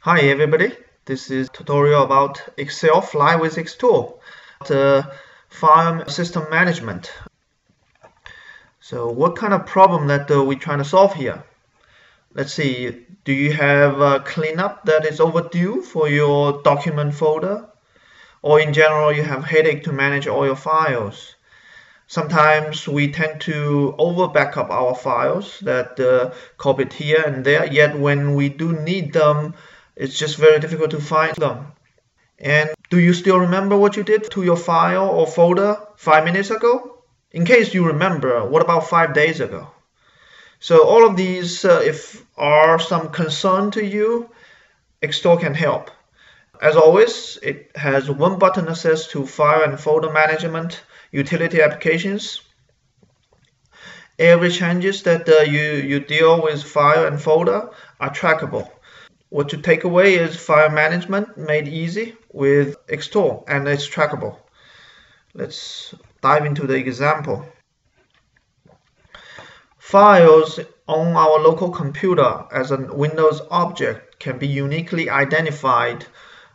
Hi everybody, this is tutorial about Excel Fly with ExTool, the file system management. So what kind of problem that uh, we're trying to solve here? Let's see, do you have a cleanup that is overdue for your document folder? Or in general you have headache to manage all your files? Sometimes we tend to over backup our files that uh, copied here and there, yet when we do need them, it's just very difficult to find them. And do you still remember what you did to your file or folder five minutes ago? In case you remember, what about five days ago? So all of these, uh, if are some concern to you, ExTool can help. As always, it has one button access to file and folder management, utility applications. Every changes that uh, you, you deal with file and folder are trackable. What to take away is file management made easy with ExTool and it's trackable. Let's dive into the example. Files on our local computer as a Windows object can be uniquely identified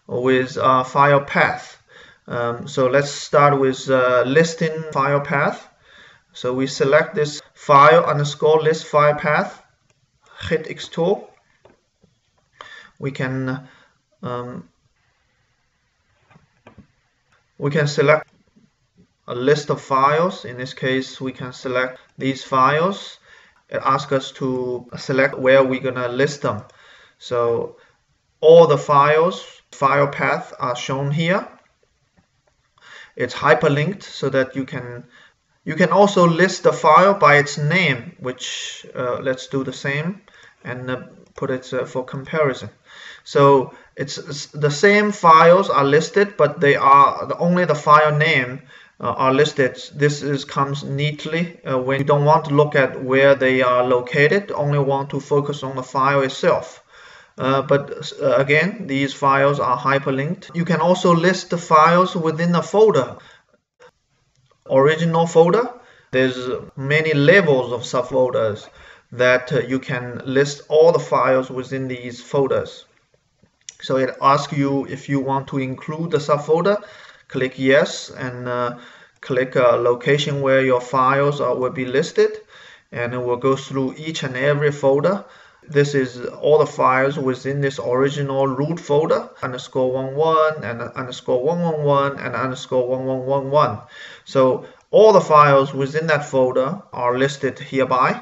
with a file path. Um, so let's start with uh, listing file path. So we select this file underscore list file path, hit ExTool we can um, we can select a list of files. In this case, we can select these files. It asks us to select where we're gonna list them. So all the files, file path are shown here. It's hyperlinked so that you can you can also list the file by its name, which uh, let's do the same and uh, put it uh, for comparison. So it's, it's, the same files are listed, but they are the, only the file name uh, are listed. This is comes neatly uh, when you don't want to look at where they are located, only want to focus on the file itself. Uh, but uh, again, these files are hyperlinked. You can also list the files within a folder. Original folder, there's many levels of subfolders that uh, you can list all the files within these folders. So it asks you if you want to include the subfolder, click yes and uh, click a location where your files are, will be listed and it will go through each and every folder. This is all the files within this original root folder, underscore 11 and underscore 111 and underscore 1111. So all the files within that folder are listed hereby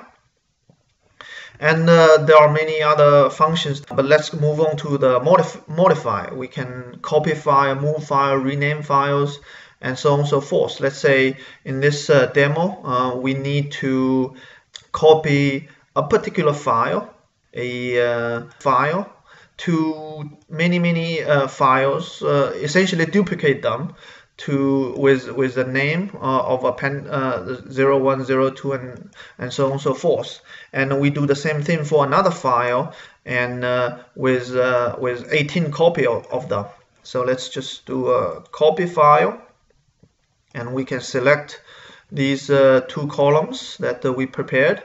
and uh, there are many other functions but let's move on to the modif modify. We can copy file move file rename files and so on and so forth. Let's say in this uh, demo uh, we need to copy a particular file a uh, file to many many uh, files uh, essentially duplicate them to with with the name uh, of a pen uh, 0102 and and so on and so forth. And we do the same thing for another file and uh, with uh, with 18 copy of, of them. So let's just do a copy file and we can select these uh, two columns that uh, we prepared.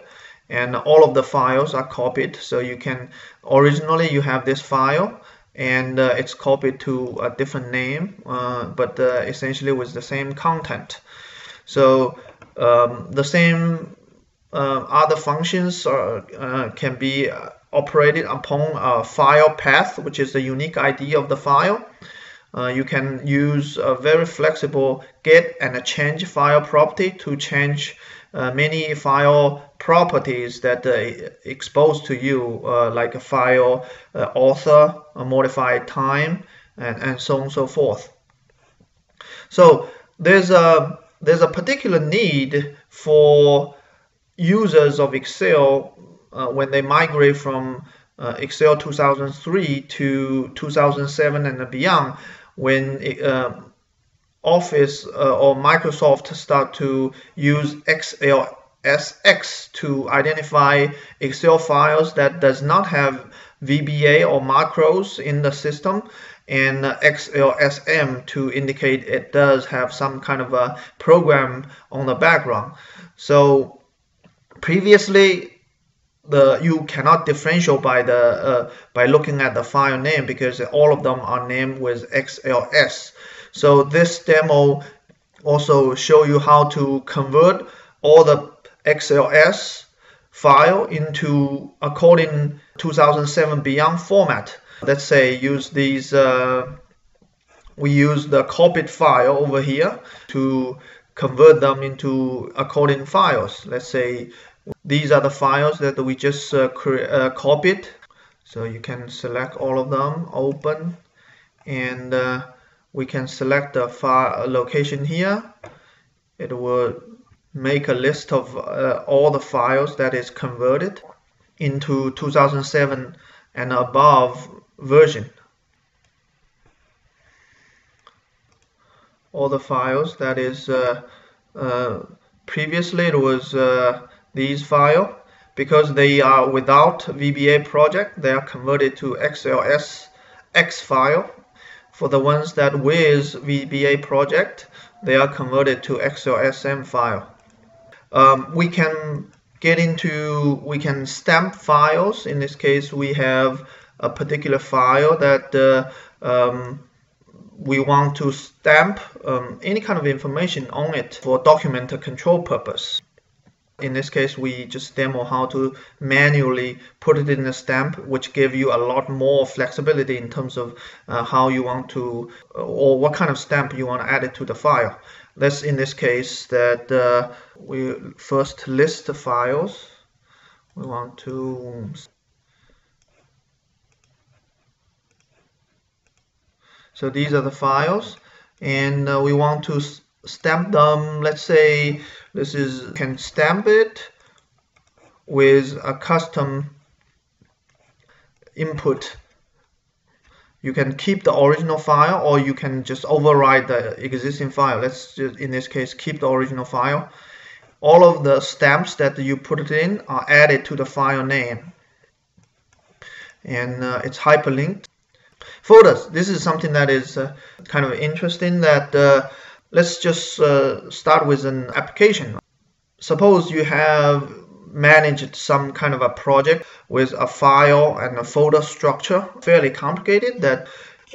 And all of the files are copied. So you can originally you have this file and uh, it's copied to a different name uh, but uh, essentially with the same content. So um, the same uh, other functions are, uh, can be uh, operated upon a file path which is the unique ID of the file. You can use a very flexible get and a change file property to change many file properties that uh, expose to you uh, like a file uh, author, a modified time, and, and so on and so forth. So there's a there's a particular need for users of Excel uh, when they migrate from uh, Excel 2003 to 2007 and beyond when it, Office uh, or Microsoft start to use XLSX to identify Excel files that does not have VBA or macros in the system and XLSM to indicate it does have some kind of a program on the background. So previously the you cannot differentiate by the uh, by looking at the file name because all of them are named with XLS. So this demo also show you how to convert all the XLS file into according 2007 beyond format. Let's say use these uh, we use the copied file over here to convert them into according files. Let's say these are the files that we just uh, uh, copied. So you can select all of them, open, and uh, we can select the file location here. It will make a list of uh, all the files that is converted into 2007 and above version. All the files that is uh, uh, previously it was uh, these file because they are without VBA project they are converted to XLS X file for the ones that with VBA project they are converted to XLSM file. Um, we can get into we can stamp files. In this case we have a particular file that uh, um, we want to stamp um, any kind of information on it for document control purpose in this case, we just demo how to manually put it in a stamp, which give you a lot more flexibility in terms of uh, how you want to, or what kind of stamp you want to add it to the file. Let's, in this case, that uh, we first list the files. We want to So these are the files, and uh, we want to stamp them. Let's say this is can stamp it with a custom input. You can keep the original file or you can just override the existing file. Let's just, in this case, keep the original file. All of the stamps that you put it in are added to the file name. And uh, it's hyperlinked. Folders. This is something that is uh, kind of interesting that uh, Let's just uh, start with an application. Suppose you have managed some kind of a project with a file and a folder structure, fairly complicated that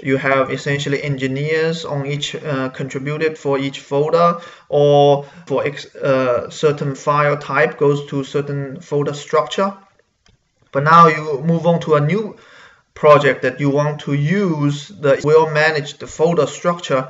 you have essentially engineers on each uh, contributed for each folder or for ex, uh, certain file type goes to certain folder structure. But now you move on to a new project that you want to use the well managed folder structure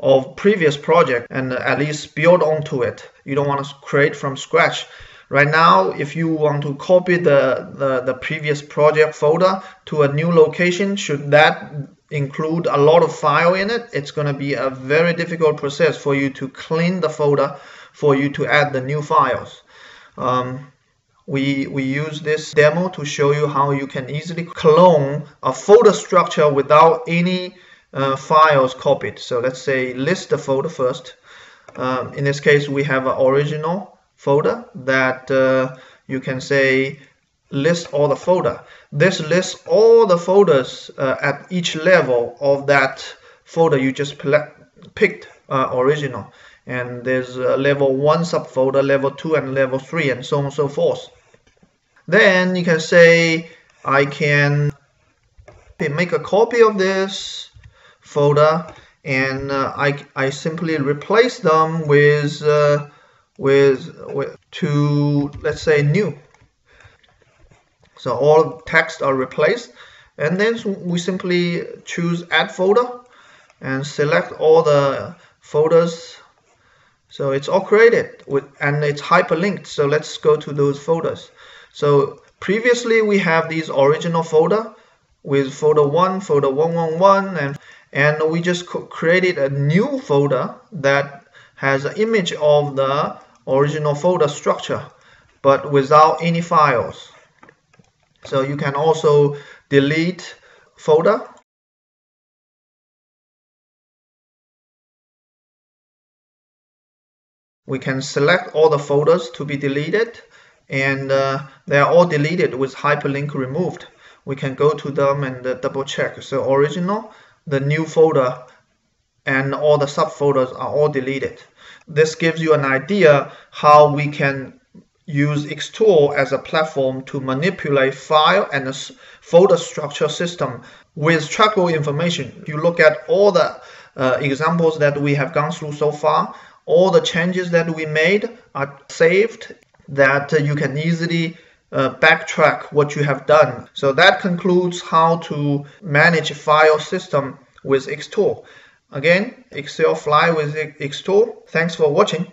of previous project and at least build onto it. You don't want to create from scratch. Right now, if you want to copy the, the, the previous project folder to a new location, should that include a lot of file in it, it's going to be a very difficult process for you to clean the folder for you to add the new files. Um, we, we use this demo to show you how you can easily clone a folder structure without any uh, files copied. So let's say list the folder first. Um, in this case, we have an original folder that uh, you can say list all the folder. This lists all the folders uh, at each level of that folder you just picked uh, original. And there's level 1 subfolder, level 2 and level 3 and so on and so forth. Then you can say I can make a copy of this folder and uh, I, I simply replace them with, uh, with, with to let's say new. So all text are replaced and then we simply choose add folder and select all the folders. So it's all created with and it's hyperlinked so let's go to those folders. So previously we have these original folder with folder 1 folder 111 and and we just created a new folder that has an image of the original folder structure but without any files. So you can also delete folder. We can select all the folders to be deleted and uh, they are all deleted with hyperlink removed. We can go to them and uh, double check. So original the new folder and all the subfolders are all deleted. This gives you an idea how we can use ExTool as a platform to manipulate file and folder structure system with trackable information. You look at all the uh, examples that we have gone through so far, all the changes that we made are saved that you can easily uh, backtrack what you have done. So that concludes how to manage file system with ExTool. Again, Excel Fly with ExTool. Thanks for watching.